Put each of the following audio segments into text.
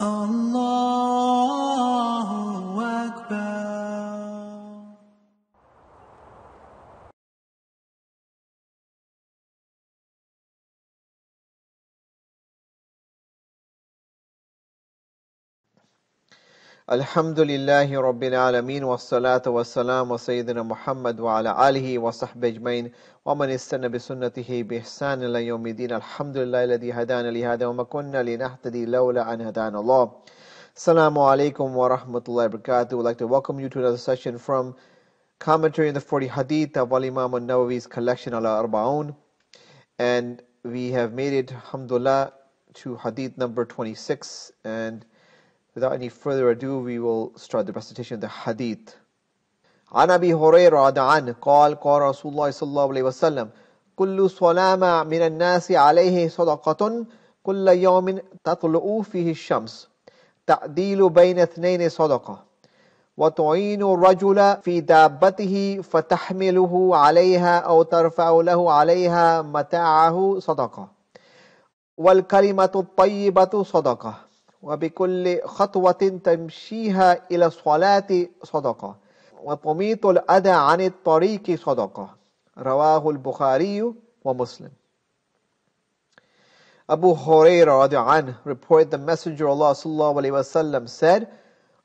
Allah. الحمد لله رب العالمين والصلاة والسلام وسيدنا محمد وعلى آله وصحبه أجمعين ومن استنى بسنته بإحسان إلى يوم الدين الحمد لله الذي هدانا لهذا وما كنا لنهتدي لولا أن هدانا الله Assalamu alaikum wa rahmatullahi wa barakatuh. We'd like to welcome you to another session from commentary in the 40 hadith of Al Imam al Nawawi's collection Al Arba'un. And we have made it, alhamdulillah, to hadith number 26. And Without any further ado, we will start the recitation of the hadith. عن أبي هريرة عنه قال قال رسول الله صلى الله عليه وسلم كل صلامة من الناس عليه صدقة كل يوم تطلع فيه الشمس تعديل بين اثنين صدقة وتعين الرجل في دابته فتحمله عليها أو ترفع له عليها متاعه صدقة والكلمة الطيبة صدقة وبكل خطوة تمشيها إلى الصلاة صدقة وتميط الأذى عن الطريق صدقة رواه البخاري ومسلم Abu Hurairah anhu reported the Messenger of Allah sallallahu said,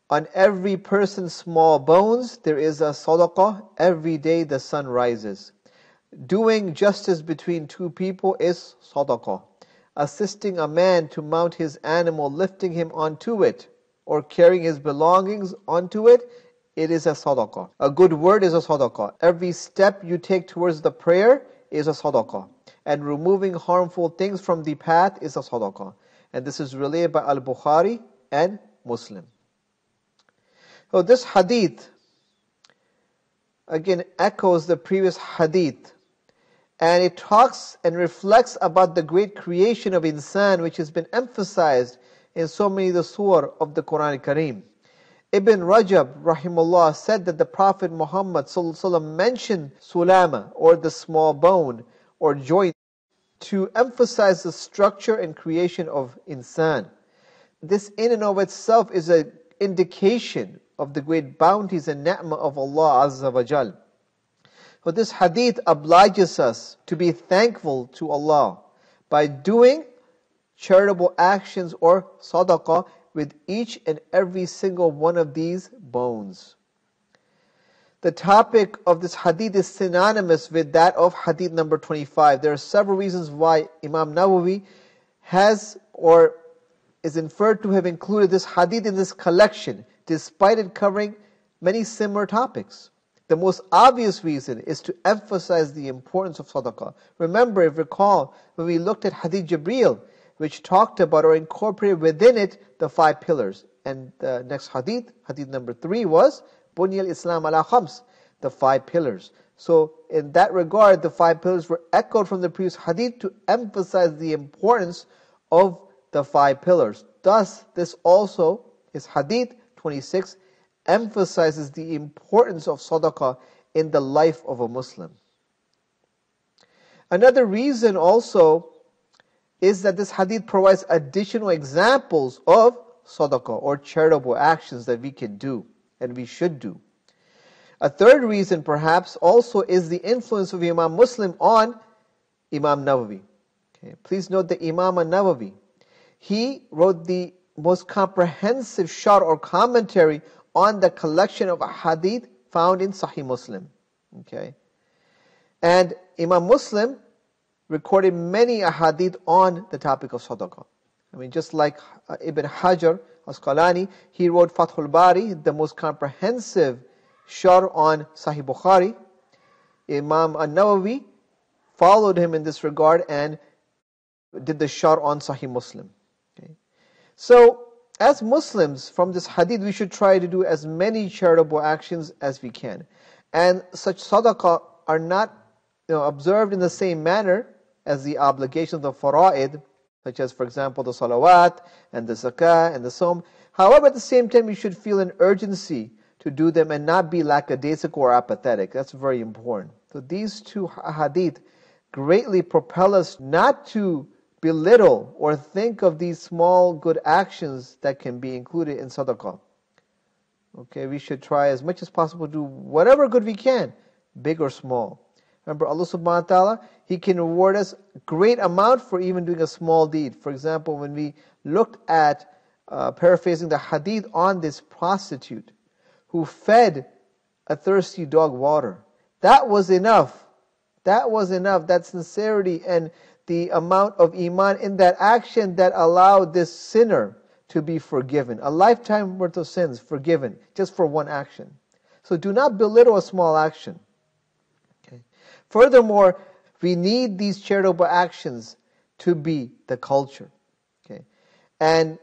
On every person's small bones there is a sadaqah every day the sun rises. Doing justice between two people is sadaqah assisting a man to mount his animal, lifting him onto it, or carrying his belongings onto it, it is a sadaqah. A good word is a sadaqah. Every step you take towards the prayer is a sadaqah. And removing harmful things from the path is a sadaqah. And this is related by Al Bukhari and Muslim. So this hadith again echoes the previous hadith and it talks and reflects about the great creation of insan which has been emphasized in so many of the surah of the Quran Kareem. Ibn Rajab rahimullah said that the Prophet Muhammad mentioned sulama or the small bone or joint to emphasize the structure and creation of insan. This in and of itself is an indication of the great bounties and ni'mah of Allah Azza wa Jal. But this hadith obliges us to be thankful to Allah by doing charitable actions or sadaqah with each and every single one of these bones. The topic of this hadith is synonymous with that of hadith number 25. There are several reasons why Imam Nawawi has or is inferred to have included this hadith in this collection, despite it covering many similar topics. The most obvious reason is to emphasize the importance of sadaqah. Remember, if recall, when we looked at Hadith Jibreel, which talked about or incorporated within it the five pillars. And the next hadith, hadith number three, was Bunyal Islam ala khams, the five pillars. So, in that regard, the five pillars were echoed from the previous hadith to emphasize the importance of the five pillars. Thus, this also is hadith 26 emphasizes the importance of sadaqah in the life of a Muslim. Another reason also is that this hadith provides additional examples of sadaqah or charitable actions that we can do and we should do. A third reason perhaps also is the influence of Imam Muslim on Imam Nawawi. Okay. Please note that Imam Nawawi, he wrote the most comprehensive sharh or commentary on the collection of hadith found in Sahih Muslim. Okay. And Imam Muslim recorded many hadith on the topic of sadaqah. I mean, just like uh, Ibn Hajar Asqalani, he wrote Fathul Bari, the most comprehensive sharh on Sahih Bukhari. Imam An-Nawawi followed him in this regard and did the sharh on Sahih Muslim. Okay. So, as Muslims, from this hadith, we should try to do as many charitable actions as we can. And such sadaqah are not you know, observed in the same manner as the obligations of fara'id, such as, for example, the salawat and the zakah and the som. However, at the same time, we should feel an urgency to do them and not be lackadaisical or apathetic. That's very important. So these two hadith greatly propel us not to belittle or think of these small good actions that can be included in sadaqah. Okay, we should try as much as possible to do whatever good we can, big or small. Remember, Allah subhanahu wa ta'ala, He can reward us great amount for even doing a small deed. For example, when we looked at, uh, paraphrasing the hadith on this prostitute who fed a thirsty dog water. That was enough. That was enough. That sincerity and the amount of iman in that action that allowed this sinner to be forgiven. A lifetime worth of sins forgiven just for one action. So do not belittle a small action. Okay. Furthermore, we need these charitable actions to be the culture. Okay. And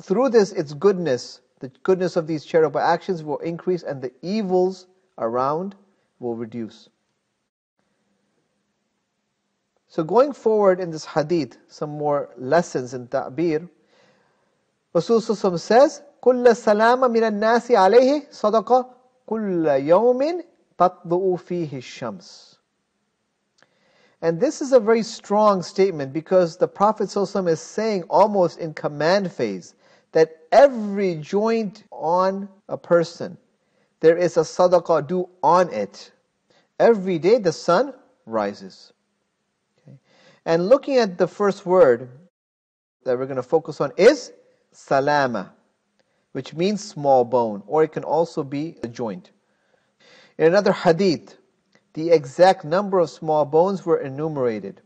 through this, its goodness, the goodness of these charitable actions will increase and the evils around will reduce. So going forward in this hadith, some more lessons in ta'bir. Rasul says, كل سلام من الناس عليه صدقة كل يوم تطلع فيه الشمس. And this is a very strong statement because the Prophet ﷺ is saying almost in command phase that every joint on a person, there is a sadaqah due on it. Every day the sun rises. Okay. And looking at the first word that we're going to focus on is salama, which means small bone, or it can also be a joint. In another hadith, the exact number of small bones were enumerated.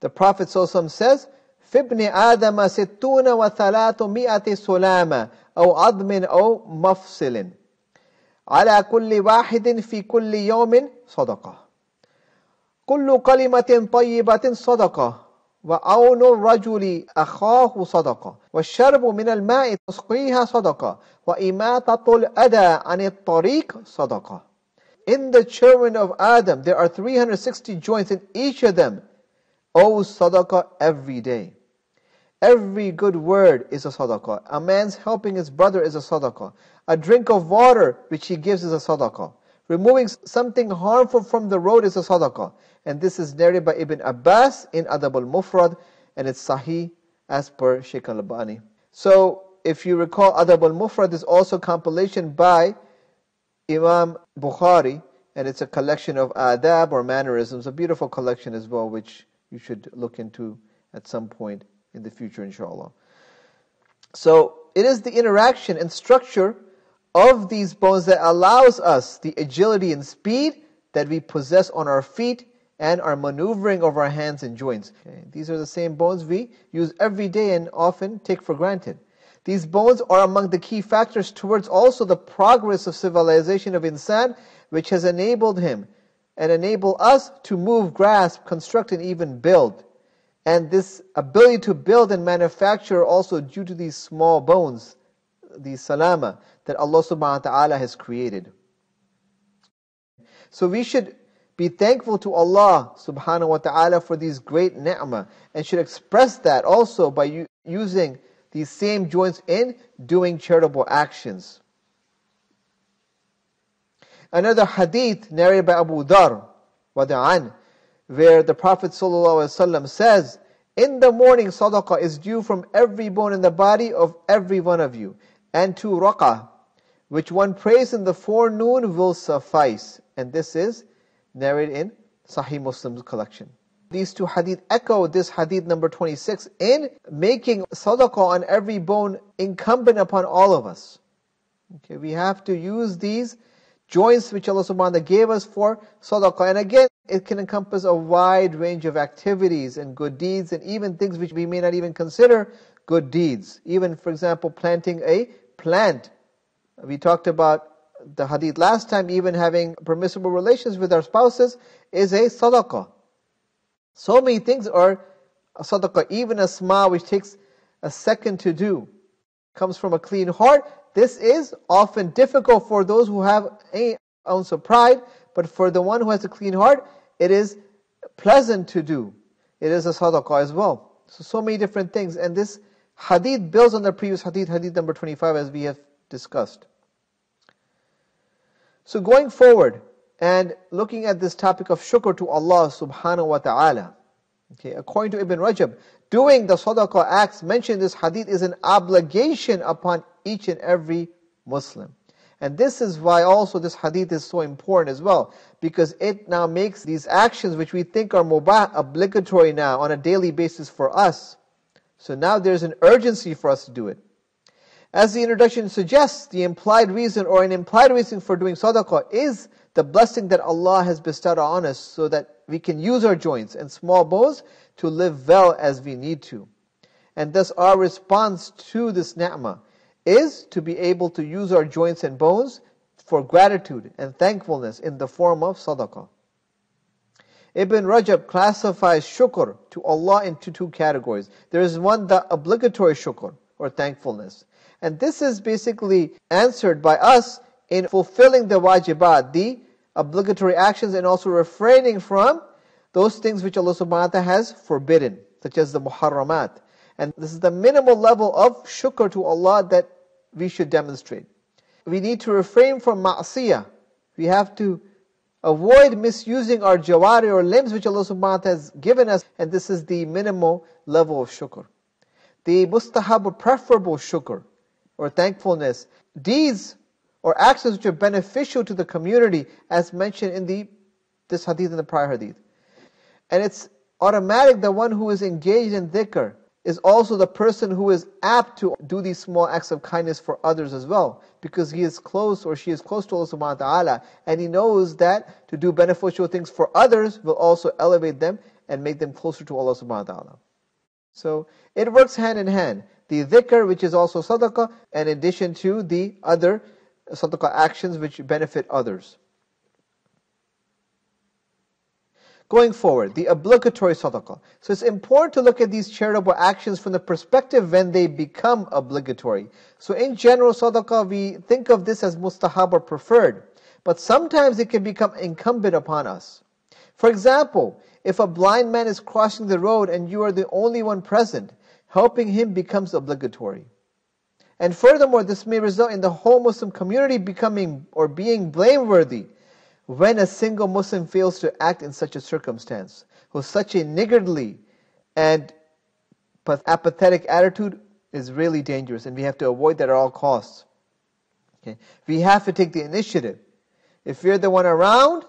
The Prophet ﷺ says, فِبْنِ آدَمَ سِتُّونَ وَثَلَاثُمِئَةِ سُلَامَ أو عظم أو مفصل على كل واحد في كل يوم صدقة كل كلمة طيبة صدقة وعون الرجل أخاه صدقة والشرب من الماء تسقيها صدقة وإماتة الأذى عن الطريق صدقة In the children of Adam, there are 360 joints in each of them owes sadaqah every day. Every good word is a sadaqah. A man's helping his brother is a sadaqah. A drink of water which he gives is a sadaqah. Removing something harmful from the road is a sadaqah. And this is narrated by Ibn Abbas in Adab al-Mufrad and it's sahih as per Sheikh al-Albani. So, if you recall, Adab al-Mufrad is also a compilation by Imam Bukhari and it's a collection of adab or mannerisms, a beautiful collection as well, which you should look into at some point in the future, inshallah. So, it is the interaction and structure of these bones that allows us the agility and speed that we possess on our feet and our maneuvering of our hands and joints. Okay. These are the same bones we use every day and often take for granted. These bones are among the key factors towards also the progress of civilization of insan, which has enabled him and enable us to move, grasp, construct, and even build. And this ability to build and manufacture also due to these small bones, these salama, that Allah subhanahu wa ta'ala has created. So we should be thankful to Allah subhanahu wa ta'ala for these great ni'mah and should express that also by using these same joints in doing charitable actions. Another hadith narrated by Abu Dhar, wada'an, where the Prophet ﷺ says, In the morning sadaqah is due from every bone in the body of every one of you, and two raqah, which one prays in the forenoon will suffice. And this is narrated in Sahih Muslim's collection. These two hadith echo this hadith number 26 in making sadaqah on every bone incumbent upon all of us. Okay, we have to use these joints which Allah subhanahu wa ta'ala gave us for sadaqah. And again, it can encompass a wide range of activities and good deeds and even things which we may not even consider good deeds. Even, for example, planting a plant. We talked about the hadith last time, even having permissible relations with our spouses is a sadaqah. So many things are a sadaqah. Even a smile which takes a second to do comes from a clean heart. This is often difficult for those who have an ounce of pride, but for the one who has a clean heart, it is pleasant to do. It is a sadaqah as well. So, so many different things. And this hadith builds on the previous hadith, hadith number 25, as we have discussed. So going forward and looking at this topic of shukr to Allah subhanahu wa ta'ala, Okay, according to Ibn Rajab, doing the sadaqah acts mentioned in this hadith is an obligation upon each and every Muslim. And this is why also this hadith is so important as well, because it now makes these actions which we think are mubah obligatory now on a daily basis for us. So now there's an urgency for us to do it. As the introduction suggests, the implied reason or an implied reason for doing sadaqah is the blessing that Allah has bestowed on us so that we can use our joints and small bones to live well as we need to. And thus our response to this ni'mah is to be able to use our joints and bones for gratitude and thankfulness in the form of sadaqah. Ibn Rajab classifies shukr to Allah into two categories. There is one, the obligatory shukr, or thankfulness. And this is basically answered by us in fulfilling the wajibat, the obligatory actions, and also refraining from those things which Allah subhanahu wa ta'ala has forbidden, such as the muharramat. And this is the minimal level of shukr to Allah that we should demonstrate. We need to refrain from ma'asiyah. We have to avoid misusing our jawari or limbs which Allah subhanahu wa ta'ala has given us, and this is the minimal level of shukr. The mustahab or preferable shukr or thankfulness, deeds or actions which are beneficial to the community as mentioned in the this hadith and the prior hadith. And it's automatic the one who is engaged in dhikr is also the person who is apt to do these small acts of kindness for others as well. Because he is close or she is close to Allah subhanahu wa ta'ala and he knows that to do beneficial things for others will also elevate them and make them closer to Allah subhanahu wa ta'ala. So it works hand in hand. The dhikr, which is also sadaqah, in addition to the other sadaqah actions which benefit others. Going forward, the obligatory sadaqah. So it's important to look at these charitable actions from the perspective when they become obligatory. So in general, sadaqah, we think of this as mustahab or preferred. But sometimes it can become incumbent upon us. For example, if a blind man is crossing the road and you are the only one present, helping him becomes obligatory. And furthermore, this may result in the whole Muslim community becoming or being blameworthy when a single Muslim fails to act in such a circumstance. With such a niggardly and apathetic attitude is really dangerous, and we have to avoid that at all costs. Okay? We have to take the initiative. If you're the one around,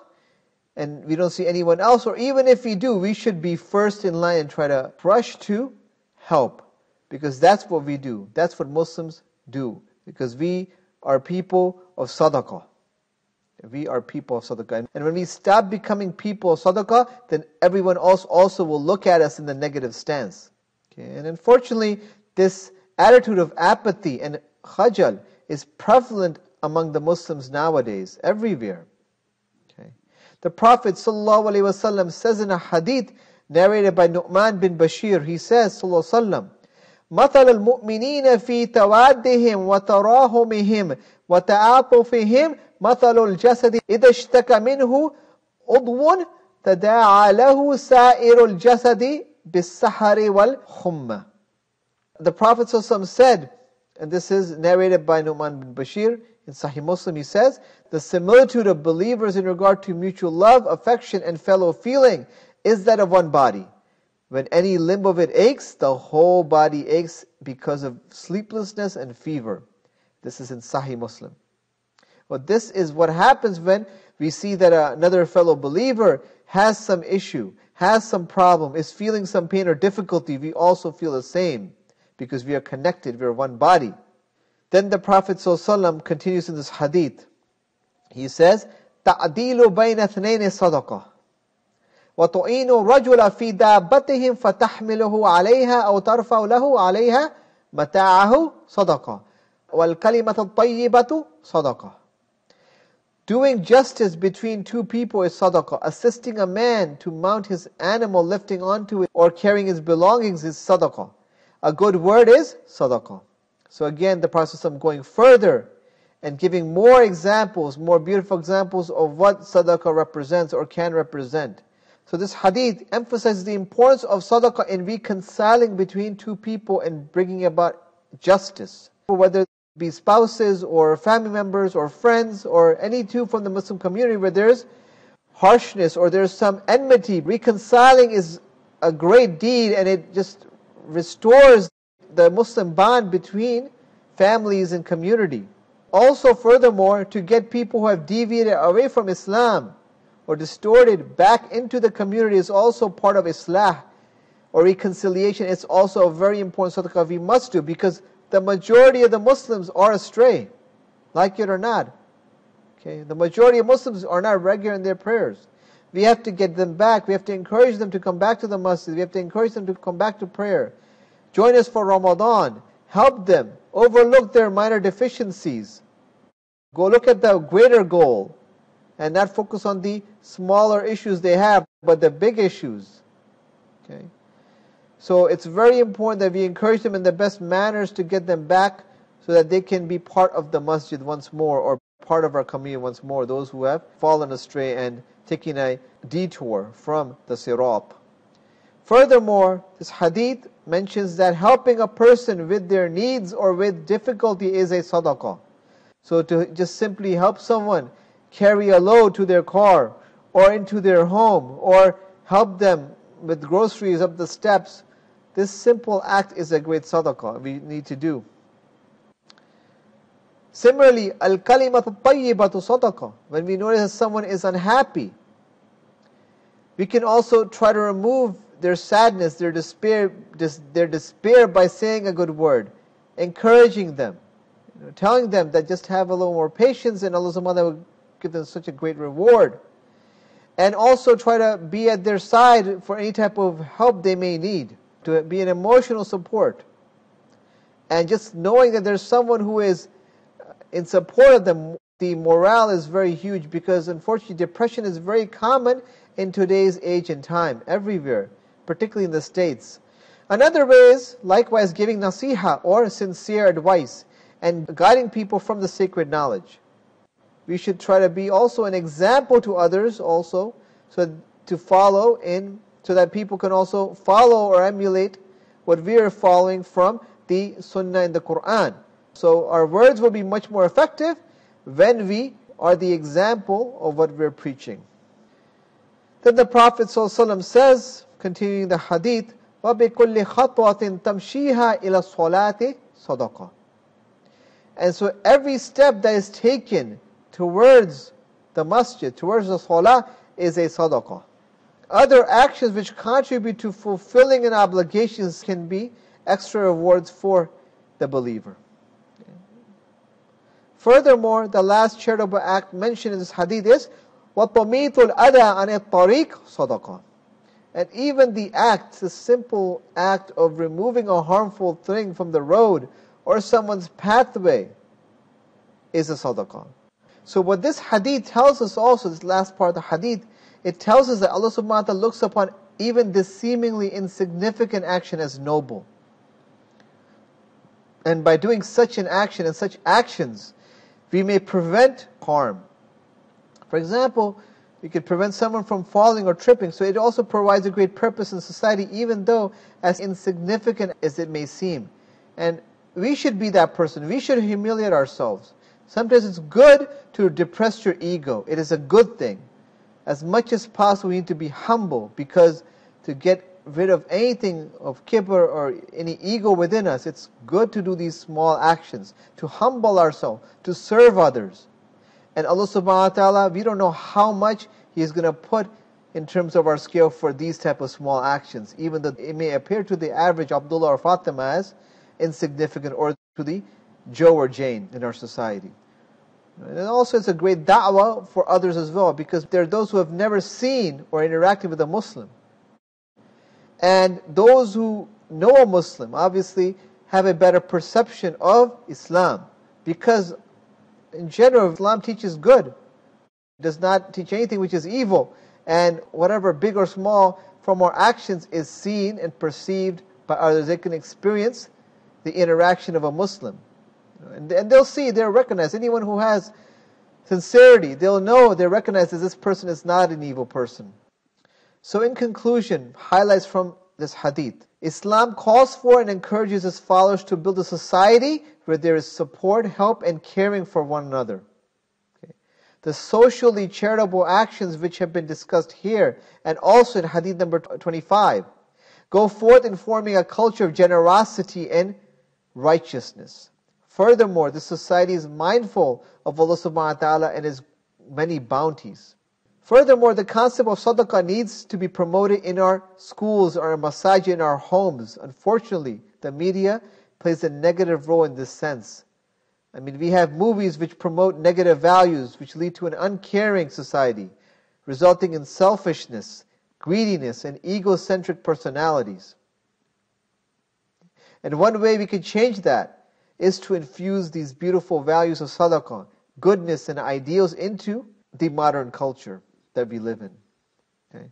and we don't see anyone else, or even if we do, we should be first in line and try to rush to help. Because that's what we do. That's what Muslims do. Because we are people of sadaqah. We are people of sadaqah. And when we stop becoming people of sadaqah, then everyone else also will look at us in the negative stance. Okay? And unfortunately, this attitude of apathy and khajal is prevalent among the Muslims nowadays, everywhere. Okay? The Prophet ﷺ says in a hadith narrated by Nu'man bin Bashir, he says, ﷺ, مثل المؤمنين في توادهم وتراهمهم وتعاطفهم مثل الجسد إذا اشتكى منه عضو تداعى له سائر الجسد بالسحر والحمى The Prophet ﷺ said, and this is narrated by Nu'man bin Bashir in Sahih Muslim, he says, the similitude of believers in regard to mutual love, affection, and fellow feeling is that of one body. When any limb of it aches, the whole body aches because of sleeplessness and fever. This is in Sahih Muslim. But this is what happens when we see that another fellow believer has some issue, has some problem, is feeling some pain or difficulty. We also feel the same because we are connected, we are one body. Then the Prophet ﷺ continues in this hadith. He says, تَعْدِيلُ بَيْنَ اثْنَيْنِ صَدَقَةً وتعين الرجل في دابتهم فتحمله عليها أو ترفع له عليها متاعه صدقة والكلمة الطيبة صدقة Doing justice between two people is sadaqah. Assisting a man to mount his animal, lifting onto it, or carrying his belongings is sadaqah. A good word is sadaqah. So again, the Prophet going further and giving more examples, more beautiful examples of what sadaqah represents or can represent. So this hadith emphasizes the importance of sadaqah in reconciling between two people and bringing about justice. Whether be spouses or family members or friends or any two from the Muslim community where there's harshness or there's some enmity, reconciling is a great deed and it just restores the Muslim bond between families and community. Also, furthermore, to get people who have deviated away from Islam or distorted back into the community is also part of Islah or reconciliation. It's also a very important sadaqah we must do because the majority of the Muslims are astray, like it or not. Okay, the majority of Muslims are not regular in their prayers. We have to get them back. We have to encourage them to come back to the masjid. We have to encourage them to come back to prayer. Join us for Ramadan. Help them. Overlook their minor deficiencies. Go look at the greater goal and not focus on the smaller issues they have, but the big issues. Okay? So it's very important that we encourage them in the best manners to get them back so that they can be part of the masjid once more or part of our community once more, those who have fallen astray and taken a detour from the sirat. Furthermore, this hadith mentions that helping a person with their needs or with difficulty is a sadaqah. So to just simply help someone carry a load to their car or into their home or help them with groceries up the steps, this simple act is a great sadaqah we need to do. Similarly, al kalimatu tayyibatu sadaqah. When we notice that someone is unhappy, we can also try to remove their sadness, their despair, their despair by saying a good word, encouraging them, you know, telling them that just have a little more patience and Allah subhanahu will give them such a great reward. And also try to be at their side for any type of help they may need, to be an emotional support. And just knowing that there's someone who is uh, in support of them, the morale is very huge because unfortunately depression is very common in today's age and time, everywhere, particularly in the States. Another way is likewise giving nasiha or sincere advice and guiding people from the sacred knowledge. We should try to be also an example to others also, so to follow in, so that people can also follow or emulate what we are following from the Sunnah and the Quran. So our words will be much more effective when we are the example of what we're preaching. Then the Prophet ﷺ says, continuing the hadith, وَبِكُلِّ خَطْوَةٍ تَمْشِيهَا إِلَى الصَّلَاةِ صَدَقَةً And so every step that is taken towards the masjid, towards the salah, is a sadaqah. Other actions which contribute to fulfilling an obligation can be extra rewards for the believer. Furthermore, the last charitable act mentioned in this hadith is وَطَمِيتُ الْأَذَى عَنِ الطَّرِيقِ صَدَقًا and even the act, the simple act of removing a harmful thing from the road or someone's pathway is a sadaqah. So what this hadith tells us also, this last part of the hadith, it tells us that Allah subhanahu wa ta'ala looks upon even this seemingly insignificant action as noble. And by doing such an action and such actions, we may prevent harm. For example, we could prevent someone from falling or tripping, so it also provides a great purpose in society, even though as insignificant as it may seem. And we should be that person. We should humiliate ourselves. Sometimes it's good to depress your ego. It is a good thing. As much as possible, we need to be humble because to get rid of anything of kibr or any ego within us, it's good to do these small actions, to humble ourselves, to serve others. And Allah subhanahu wa ta'ala, we don't know how much He is going to put in terms of our scale for these type of small actions, even though it may appear to the average Abdullah or Fatima as insignificant or to the Joe or Jane in our society. And also it's a great da'wah for others as well, because there are those who have never seen or interacted with a Muslim. And those who know a Muslim obviously have a better perception of Islam because in general Islam teaches good. It does not teach anything which is evil. And whatever big or small from our actions is seen and perceived by others. They can experience the interaction of a Muslim. And, and they'll see, they'll recognize anyone who has sincerity, they'll know, they'll recognize that this person is not an evil person. So in conclusion, highlights from this hadith. Islam calls for and encourages its followers to build a society where there is support, help, and caring for one another. Okay. The socially charitable actions which have been discussed here and also in hadith number 25 Go forth in forming a culture of generosity and righteousness. Furthermore, the society is mindful of Allah subhanahu wa ta'ala and His many bounties. Furthermore, the concept of sadaqah needs to be promoted in our schools, our masajid, in our homes. Unfortunately, the media plays a negative role in this sense. I mean, we have movies which promote negative values, which lead to an uncaring society, resulting in selfishness, greediness, and egocentric personalities. And one way we can change that is to infuse these beautiful values of sadaqah, goodness, and ideals into the modern culture that we live in. Okay?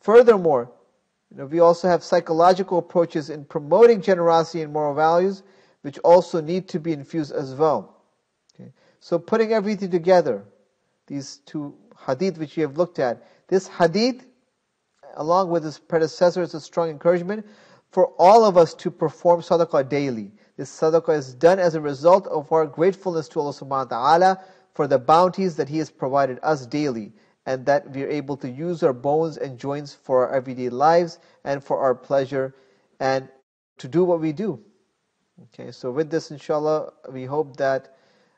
Furthermore, you know, we also have psychological approaches in promoting generosity and moral values, which also need to be infused as well. Okay? So putting everything together, these two hadith which we have looked at, this hadith, along with its predecessor, is a strong encouragement for all of us to perform sadaqah daily. This sadaqah is done as a result of our gratefulness to Allah subhanahu wa ta'ala for the bounties that He has provided us daily and that we are able to use our bones and joints for our everyday lives and for our pleasure and to do what we do. Okay, so with this, inshallah, we hope that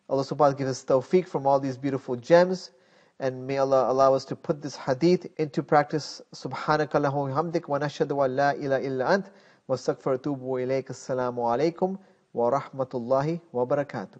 Allah subhanahu wa ta'ala gives us tawfiq from all these beautiful gems and may Allah allow us to put this hadith into practice. Subhanaka Allahumma hamdik wa nashhadu wa la ilaha illa ant wa astaghfiru wa ilayk. Assalamu alaikum wa rahmatullahi wa barakatuh.